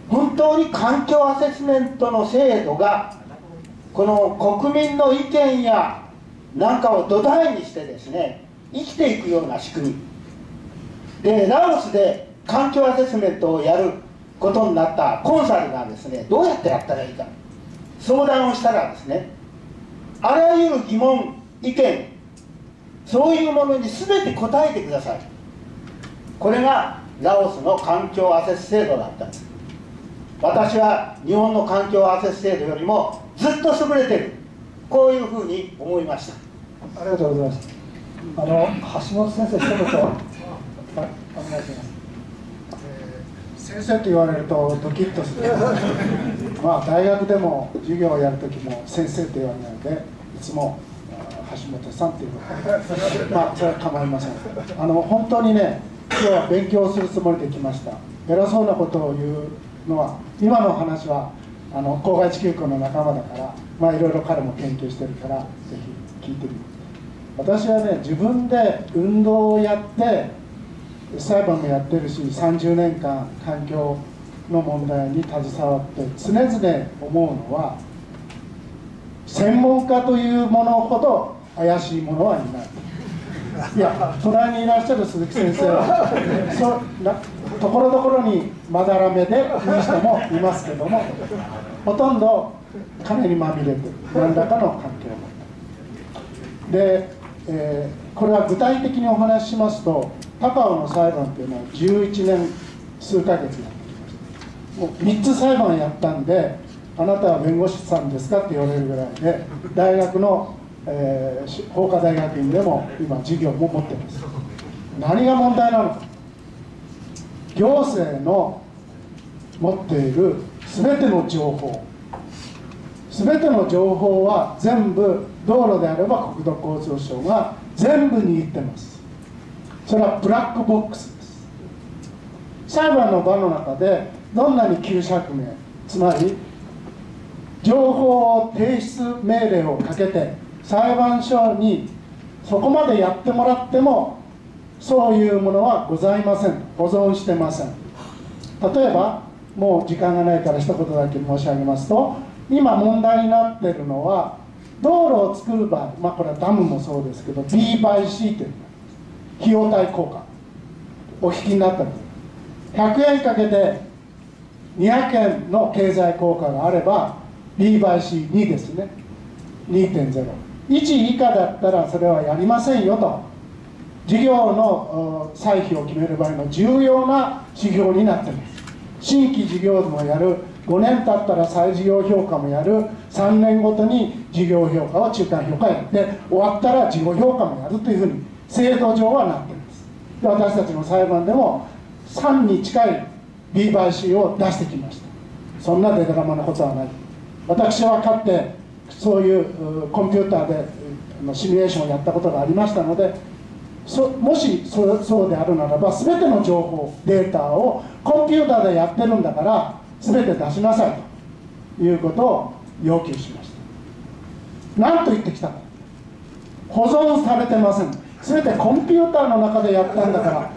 Speaker 11: 本当に環境アセスメントの制度がこの国民の意見やなんかを土台にしてですね生きていくような仕組み。でラオスで環境アセスメントをやることになったコンサルがですねどうやってやったらいいか。相談をしたらですねあらゆる疑問意見そういうものに全て答えてください。これがラオスの環境アセス制度だったんです。私は日本の環境アセス制度よりもずっと優れてる。こういうふうに思いました。
Speaker 1: ありがとうございます。あの橋本先生一言お願いします
Speaker 12: 先生と言われるとドキッとするまあ大学でも授業をやる時も先生と言われないのでいつも橋本さんっていうまあそれは構いません。あの本当にね今日は勉強するつもりで来ました。偉そうなことを言うのは今の話はあの郊外地球区の仲間だからまあいろいろ彼も研究してるからぜひ聞いてみて。私はね自分で運動をやって裁判もやってるし30年間環境の問題に携わって常々思うのは専門家というものほど怪しいものはいない。いや隣にいらっしゃる鈴木先生は そなところどころにまだらめでいい人もいますけどもほとんど金にまみれて何らかの関係を持ったで、えー、これは具体的にお話ししますと高尾の裁判っていうのは11年数ヶ月やってきましたもう3つ裁判やったんであなたは弁護士さんですかって言われるぐらいで大学の、えー、法科大学院でも今授業も持ってます。何が問題なのか。行政の持っている全ての情報。全ての情報は全部道路であれば国土交通省が全部握ってます。それはブラックボックスです。裁判の場の中でどんなに急釈明つまり情報を提出命令をかけて裁判所にそこまでやってもらってもそういうものはございません。保存してません。例えばもう時間がないから一言だけ申し上げますと今問題になっているのは道路を作る場合、まあ、これはダムもそうですけど B by C という費用対効果お聞きになった。100円かけて200円の経済効果があれば B by C2 ですね2.01以下だったらそれはやりませんよと。事業の歳費を決める場合の重要な指標になっています。新規事業もやる5年経ったら再事業評価もやる。3年ごとに事業評価を中間評価やって終わったら事後評価もやるというふうに制度上はなっています。で私たちの裁判でも3に近い B by C を出してきました。そんなデタラマなことはない。私はかつてそういうコンピューターでシミュレーションをやったことがありましたのでもしそうであるならば全ての情報データをコンピューターでやってるんだから全て出しなさいということを要求しました。何と言ってきたか保存されてません。全てコンピューターの中でやったんだから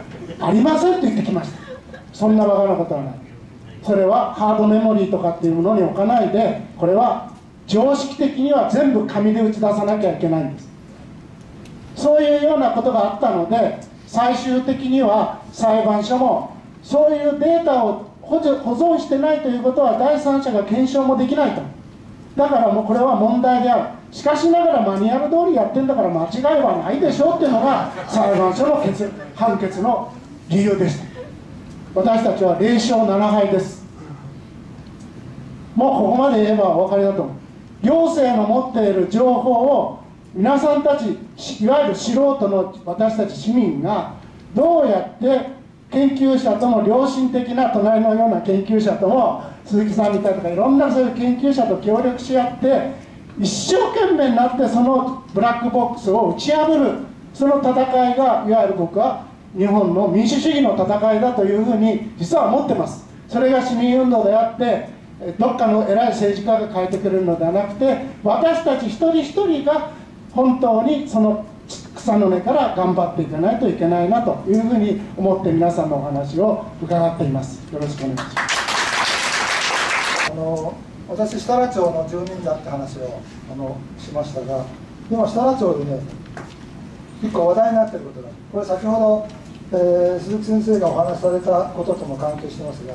Speaker 12: ありませんと言ってきました。そんなバカなことはない。それはハードメモリーとかっていうものに置かないでこれは常識的には全部紙で打ち出さなきゃいけないんです。そういうようなことがあったので最終的には裁判所もそういうデータを保存してないということは第三者が検証もできないと。だからもうこれは問題である。しかしながらマニュアル通りやってんだから間違いはないでしょうっていうのが裁判所の決判決の理由でした。私たちは0勝7敗です。もうここまで言えばお分かりだと思う。行政の持っている情報を皆さんたちいわゆる素人の私たち市民がどうやって研究者とも良心的な隣のような研究者とも鈴木さんみたいとかいろんなそういう研究者と協力し合って一生懸命になってそのブラックボックスを打ち破るその戦いがいわゆる僕は日本の民主主義の戦いだというふうに実は思ってます。それが市民運動であってどっかの偉い政治家が変えてくれるのではなくて私たち一人一人が本当にその草の根から頑張っていかないといけないなというふうに思って皆さんのお話を伺っています。よろしくお願いします。あの私設楽町の住民だって話をあのしましたが今設楽町でね一個話題になっていることがこれ先ほど、えー、鈴木先生がお話しされたこととも関係してますが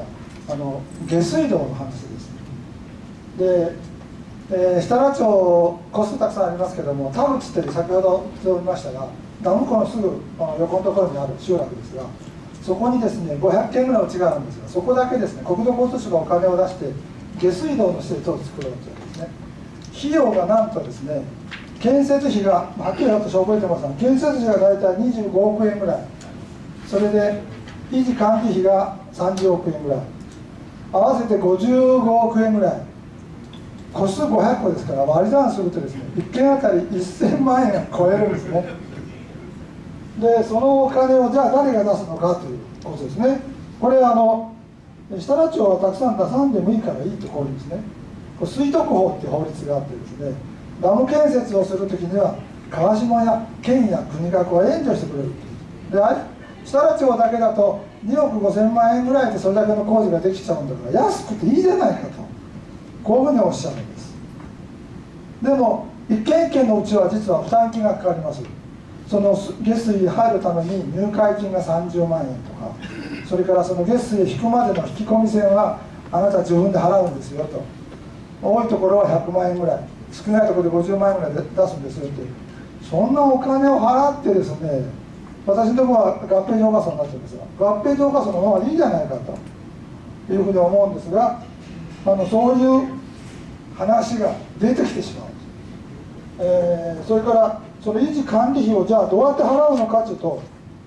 Speaker 12: あの下水道の話です。でえー、設楽町個数たくさんありますけども田口って先ほど言いましたがダム湖のすぐ横のところにある集落ですがそこにですね500軒ぐらい地があるんですがそこだけですね国土交通省がお金を出して下水道の施設を作ろうというですね費用がなんとですね建設費がはっきり私覚えてますが建設費が大体25億円ぐらい。それで維持管理費が
Speaker 1: 30億円ぐらい。合わせて55億円ぐらい。個数500個ですから割り算するとですね1件あたり1000万円超えるんですね。でそのお金をじゃあ誰が出すのかということですね。これあの設楽町はたくさん出さんでもいいからいいと法律ね。これ水徳法っていう法律があってですねダム建設をするときには川島や県や国がこう援助してくれる。で設楽町だけだと2億5000万円ぐらいでそれだけの工事ができちゃうんだから安くていいじゃないかと。こういうふうにおっしゃるんです。でも一軒一軒のうちは実は負担金がかかります。その下水入るために入会金が30万円とかそれからその下水引くまでの引き込み線はあなた自分で払うんですよと。多いところは100万円ぐらい少ないところで50万円ぐらい出すんですよって。そんなお金を払ってですね私のところは合併浄化層になってるんですが合併浄化層の方がいいじゃないかというふうに思うんですがあのそういう話が出てきてしまう、えー、それからその維持管理費をじゃあどうやって払うのかというと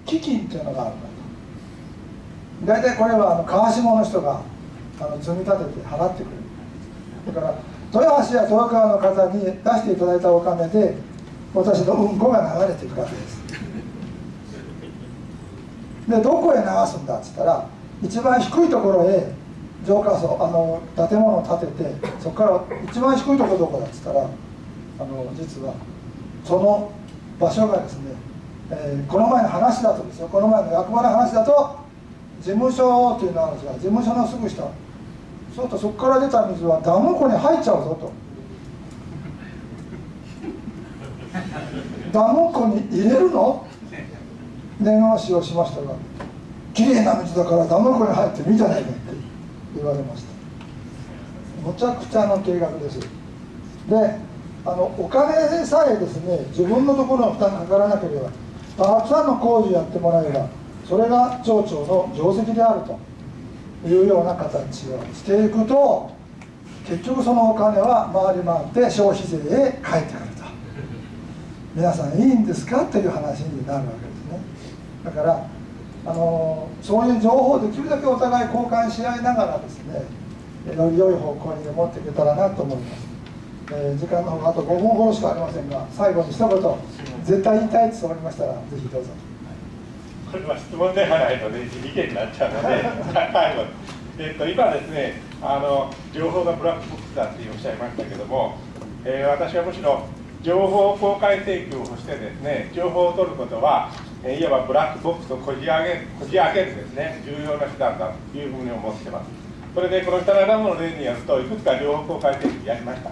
Speaker 1: 基金っていうのがあるんだ大体これはあの川下の人があの積み立てて払ってくれる。だから豊橋や豊川の方に出していただいたお金で私のうんこが流れていくわけです。でどこへ流すんだっつったら一番低いところへ浄化層あの建物を建ててそこから一番低いところどこだっつったらあの実はその場所がですね、えー、この前の話だとですよ。この前の役場の話だと事務所っていうのがあるんですが事務所のすぐ下。そうするとそこから出た水はダム湖に入っちゃうぞと。ダム湖に入れるの？念押しをしましたがきれいな水だからダム湖に入ってるいいじゃないか言われました。むちゃくちゃの計画です。であのお金さえですね自分のところの負担がかからなければたくさんの工事やってもらえばそれが町長の定石であると。いうような形をしていくと結局そのお金は回り回って消費税へ返ってくると。皆さんいいんですか？という話になるわけですね。だからあのそういう情報をできるだけお互い交換し合いながらですねより良い方向に持っていけたらなと思います、えー、時間の方があと5分ほどしかありませんが最後に一言絶対言いたいと思いましたらぜひどうぞ。
Speaker 13: これは質問ではないので意見になっちゃうので最後。えっと、今ですねあの情報がブラックボックスだっておっしゃいましたけども、えー、私はむしろ情報公開請求をしてですね情報を取ることは、いわばブラックボックスをこじ上げこじ上げるですね。重要な手段だというふうに思ってます。それでこの下のダムの例によるといくつか情報公開請求やりました。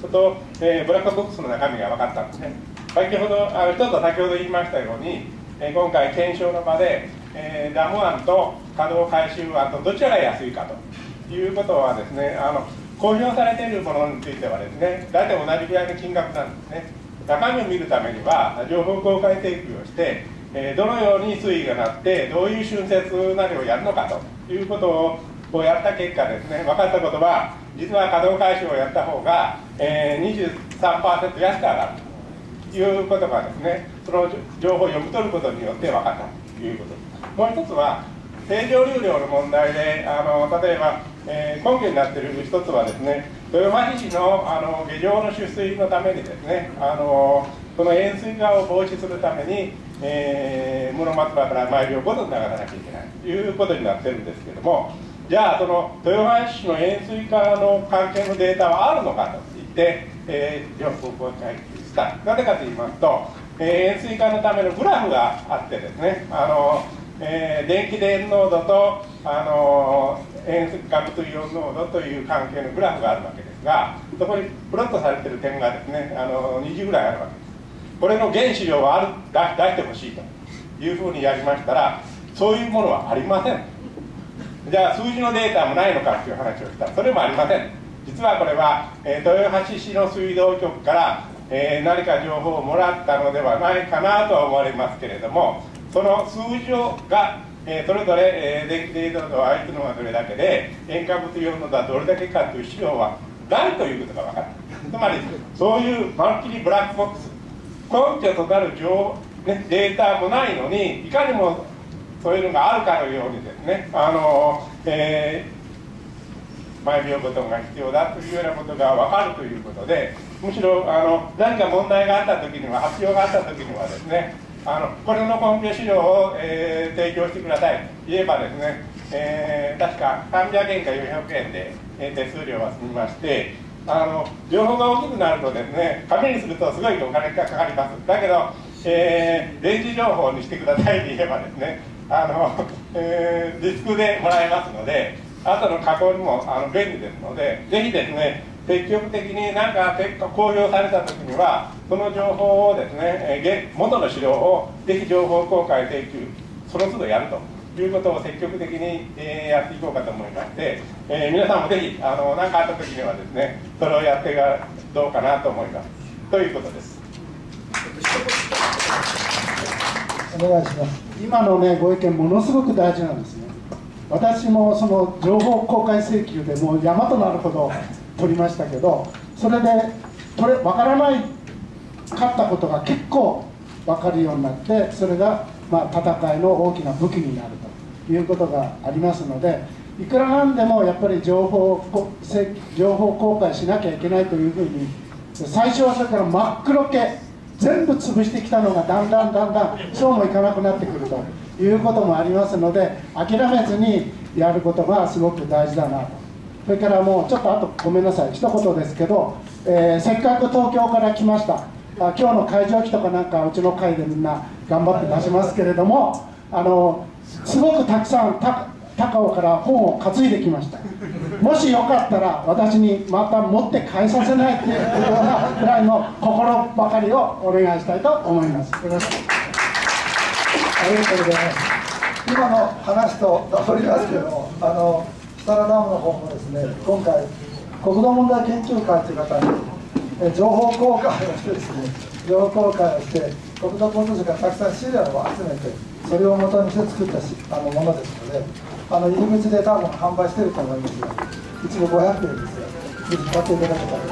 Speaker 13: それと、えー、ブラックボックスの中身が分かったんですね。先ほどあの一つは先ほど言いましたように、えー、今回検証の場でえー、ダム案と稼働回収案とどちらが安いかということはですねあの公表されているものについてはですね大体同じぐらいの金額なんですね。中身を見るためには情報公開提供をして、えー、どのように水位がなってどういう浚渫なりをやるのかということをやった結果ですね分かったことは実は稼働回収をやった方が、えー、23%安く上がるということがですねその情報を読み取ることによって分かったということ。もう一つは正常流量の問題であの例えば、えー、根拠になっている一つはですね豊橋市のあの下場の取水のためにですねあのその塩水化を防止するために、えー、室松葉から毎秒ごと流さなきゃいけないということになってるんですけどもじゃあその豊橋市の塩水化の関係のデータはあるのかと言って、えー、両方公開したなぜかと言いますと、えー、塩水化のためのグラフがあってですねあのえー、電気電濃度と、あの塩水化物イオン濃度という関係のグラフがあるわけですがそこにプロットされてる点がですね、あの20ぐらいあるわけです。これの原子量をある出してほしいというふうにやりましたらそういうものはありません。じゃあ数字のデータもないのかという話をしたそれもありません。実はこれは、えー、豊橋市の水道局から、えー、何か情報をもらったのではないかなとは思われますけれどもその数字が、えー、それぞれ、えー、電気データと相手のがどれだけで塩化物イオンのがどれだけかという資料はないということが分かったつまりそういうまるっきりブラックボックス根拠となる情、ね、データもないのにいかにもそういうのがあるかのようにですね。あの、えー、前病ボトンが必要だというようなことが分かるということでむしろあの何か問題があった時には発表があった時にはですねあのこれの根拠資料を、えー、提供してください。言えばですね、えー、確か300円か400円で、えー、手数料は済みましてあの情報が大きくなるとですね紙にするとすごいお金がかかります。だけど、えー、電磁情報にしてくださいって言えばですねあの、えー、ディスクでもらえますので後の加工にもあの便利ですのでぜひですね積極的に何か公表された時にはその情報をですね元の資料をぜひ情報公開請求その都度やると。いうことを積極的に、えやっていこうかと思いまして、えー、皆さんもぜひあの何かあった時にはですねそれをやってがどうかなと思います。ということです。
Speaker 1: お願いします。今のねご意見ものすごく大事なんですね。私もその情報公開請求でもう山となるほど取りましたけどそれで取れ分からないかったことが結構分かるようになってそれがまあ戦いの大きな武器になると。いうことがありますのでいくらなんでもやっぱり情報情報公開しなきゃいけないというふうに最初はそれから真っ黒系全部潰してきたのがだんだんだんだんそうもいかなくなってくるということもありますので諦めずにやることがすごく大事だなと。それからもうちょっとあとごめんなさい。一言ですけど、えー、せっかく東京から来ました。あ今日の会場機とかなんかうちの会でみんな頑張って出しますけれどもあのすごくたくさん高尾から本を担いできました。もしよかったら私にまた持って帰させないっていうようなぐらいの心ばかりをお願いしたいと思います。よろしくありがとうございます。今の話とダブりますけどもあの設楽ダムの方もですね今回国土問題研究会という方に情報公開をしてですね情報公開をして国土交通省からたくさん資料を集めてそれをもとにして作ったしあのものですのであの入り口で多分販売してると思いますが一部500円ですよ。ぜひ買っていただけたら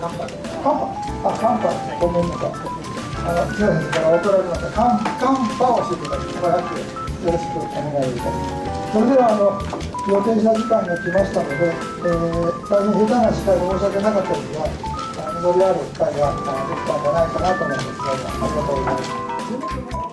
Speaker 1: カンパあカンパごめんなさいあのすいませんから怒られましたカンカンパをしていただき500円よろしくお願いいたしますそれではあの予定した時間が来ましたので、えー、大変下手な司会で申し訳なかったですが、実りある機会ができたんじゃないかなと思うんですけど、ありがとうございます。